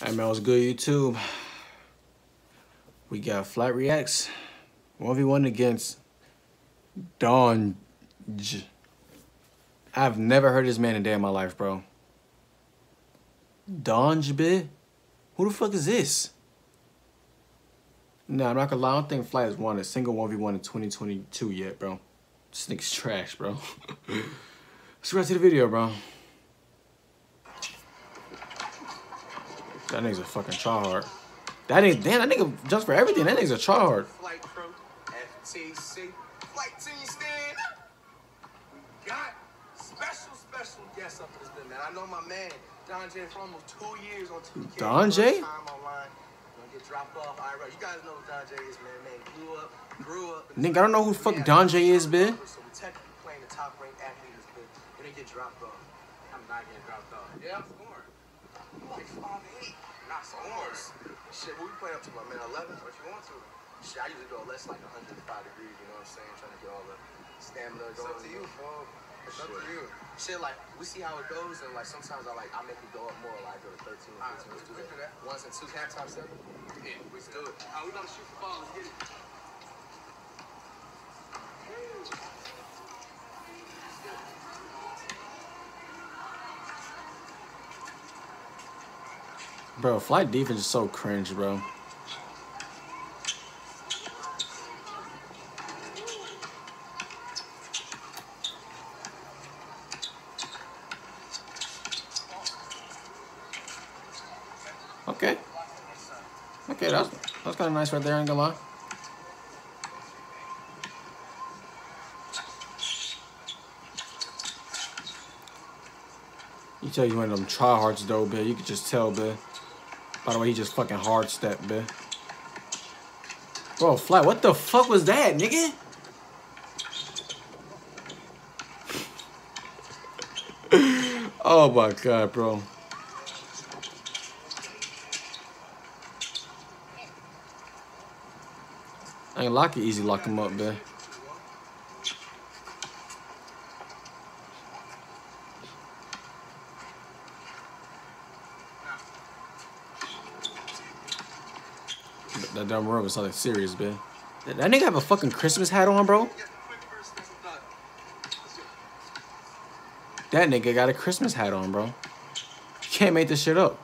Hey man, what's good YouTube? We got FlightReacts 1v1 against Don. I've never heard this man a day in my life, bro. Donj bit? Who the fuck is this? Nah, I'm not gonna lie, I don't think Flat has won a single 1v1 in 2022 yet, bro. This nigga's trash, bro. Let's get to the video, bro. That nigga's a fucking tryhard. That nigga, damn, that nigga jumps for everything. That nigga's a tryhard. Flight crew, FTC, flight team stand up. We got special, special guests up in this thing, man. I know my man, Don J, for almost two years on 2K. Don J? Time online. Gonna get dropped off. All right, you guys know who Don J is, man. Man, grew up, grew up. Nigga, I don't know who the fuck Don J is, bitch. So we technically playing the top ranked athlete in this bit. Gonna get dropped off. I'm not getting dropped off. Yeah, I'm scoring. Like five eight. Not scores. Shit, what we play up to, my man? 11? What you want to? Shit, I usually go less like 105 degrees, you know what I'm saying? Trying to get all the stamina going. It's up to you, bro. It's up to you. Shit, like, we see how it goes, and like sometimes I like, I make it go up more, like go to 13 or 15. Let's do that. Once and two, halftime seven. Yeah, we do it. All right, we gonna shoot the ball. Let's get it. Bro, flight defense is so cringe, bro. Okay. Okay, that's that's kind of nice right there, I ain't gonna lie. You tell you one of them tryhards though, bitch. You could just tell, bitch. By the way, he just fucking hard step, bitch. Bro, flat, what the fuck was that, nigga? oh my god, bro. I ain't lock it easy, lock him up, bitch. That dumb room is something serious, man. That, that nigga have a fucking Christmas hat on, bro. That nigga got a Christmas hat on, bro. You can't make this shit up.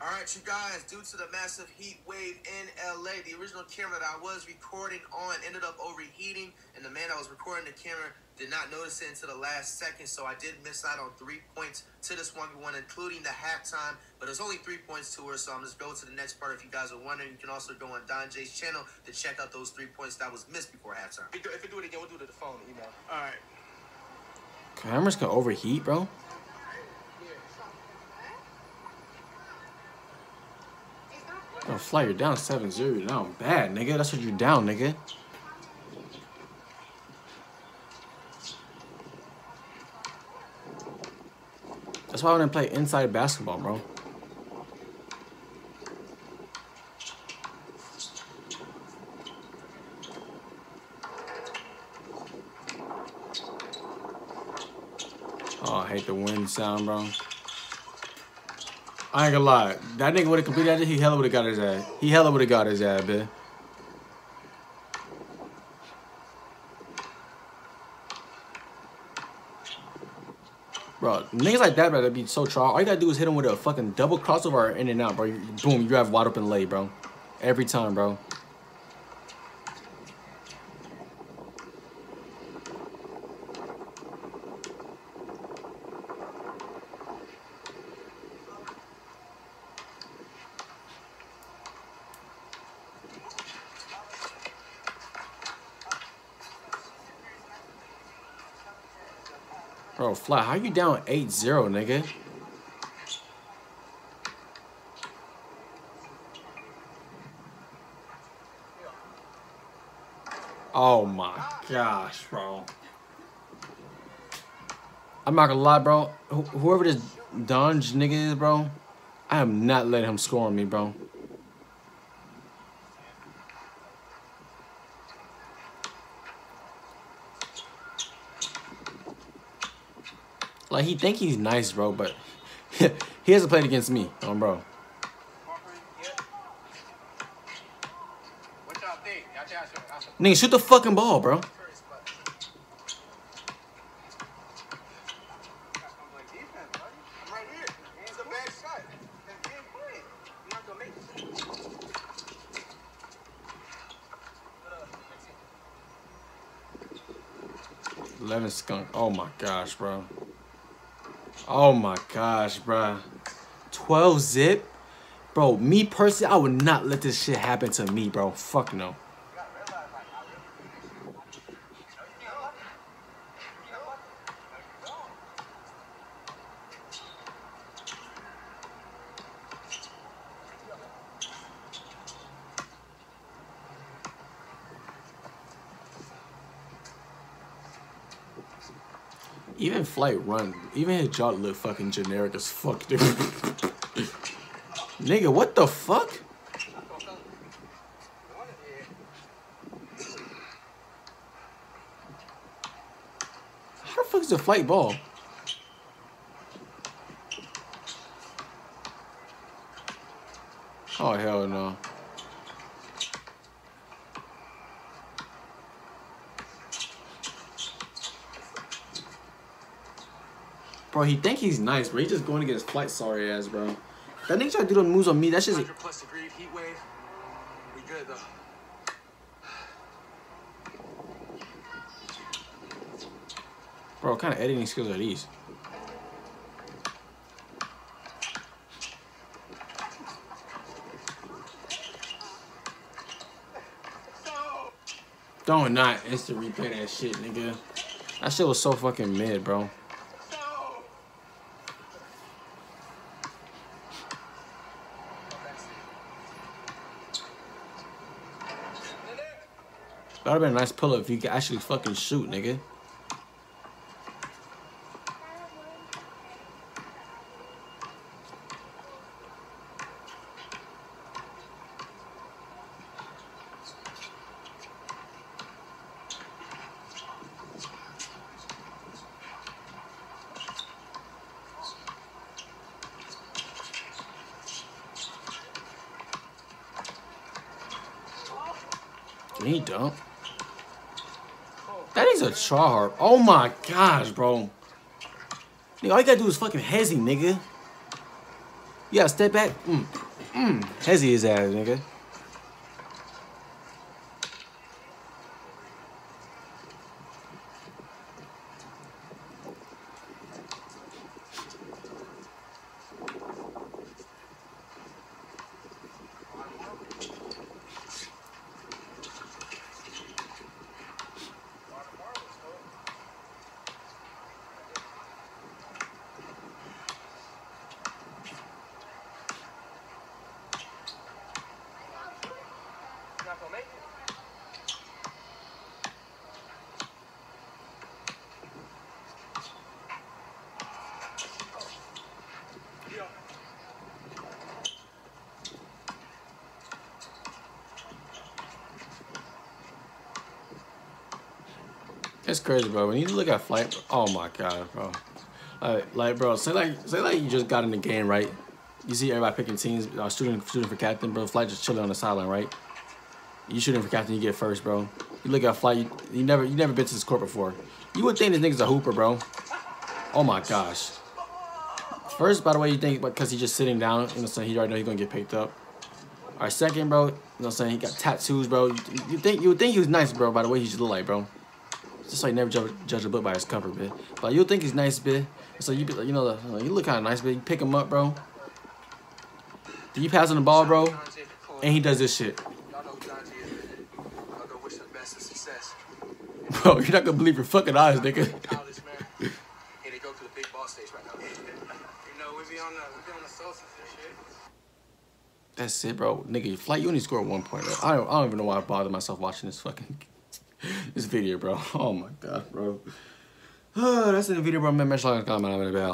All right, you guys, due to the massive heat wave in LA, the original camera that I was recording on ended up overheating, and the man that was recording the camera did not notice it until the last second, so I did miss out on three points to this 1v1, including the halftime, but there's only three points to her, so I'm just going to the next part. If you guys are wondering, you can also go on Don J's channel to check out those three points that was missed before halftime. If we do, if we do it again, we'll do it to the phone, email. All right. Cameras can overheat, bro. Bro, fly, you're down 7-0. You're down bad, nigga. That's what you're down, nigga. That's why I wouldn't play inside basketball, bro. Oh, I hate the wind sound, bro. I ain't gonna lie. That nigga would have completed that. He hella would have got his ass. He hella would have got his ass, bitch. Bro, niggas like that, bro, that be so try. All you gotta do is hit him with a fucking double crossover in and out, bro. Boom, you have wide open lay, bro. Every time, bro. Bro, Fly, how you down 8-0, nigga? Oh my gosh, bro. I'm not gonna lie, bro. Wh whoever this Donj nigga is, bro, I am not letting him score on me, bro. Like he think he's nice, bro, but he hasn't played against me, um, bro. Nigga, shoot the fucking ball, bro. Eleven skunk. Oh my gosh, bro. Oh my gosh, bro. Twelve zip, bro. Me personally, I would not let this shit happen to me, bro. Fuck no. Even flight run, even his jaw look fucking generic as fuck, dude. Nigga, what the fuck? How the fuck is a flight ball? Oh hell no. Bro, he think he's nice, bro. He just going to get his flight sorry ass, bro. That nigga try to do the moves on me. That's just... 100 plus degree heat wave. We good though. bro. What kind of editing skills are these? Don't not instant replay that shit, nigga. That shit was so fucking mid, bro. That would've been a nice pull up if you could actually fucking shoot, nigga. He don't. That is a tryhard. Oh my gosh, bro. Nigga, all you gotta do is fucking hezzy, nigga. You gotta step back. Mm. Mm. Hezzy his ass, nigga. It's crazy, bro. When you look at flight, oh my god, bro. Like, like, bro, say like, say like you just got in the game, right? You see everybody picking teams, uh, shooting, shooting for captain, bro. Flight just chilling on the sideline, right? You shooting for captain, you get first, bro. You look at flight, you, you never, you never been to this court before. You would think this nigga's a hooper, bro. Oh my gosh. First, by the way, you think because he's just sitting down, you know, saying he already know he's gonna get picked up. Right, second, bro, you know, what I'm saying he got tattoos, bro. You, you think you would think he was nice, bro, by the way he just look like, bro. Just like never judge, judge a book by its cover, bitch. But you'll think he's nice, bitch. So you, be you know, you look kind of nice, bitch. You pick him up, bro. Do you pass on the ball, bro? And he does this shit. Bro, you're not gonna believe your fucking eyes, nigga. You. That's it, bro. Nigga, you flight, you only scored one point. I don't, I don't even know why I bothered myself watching this fucking this video, bro. Oh my god, bro. Oh, that's the video, bro. Remember, comment, comment, bell.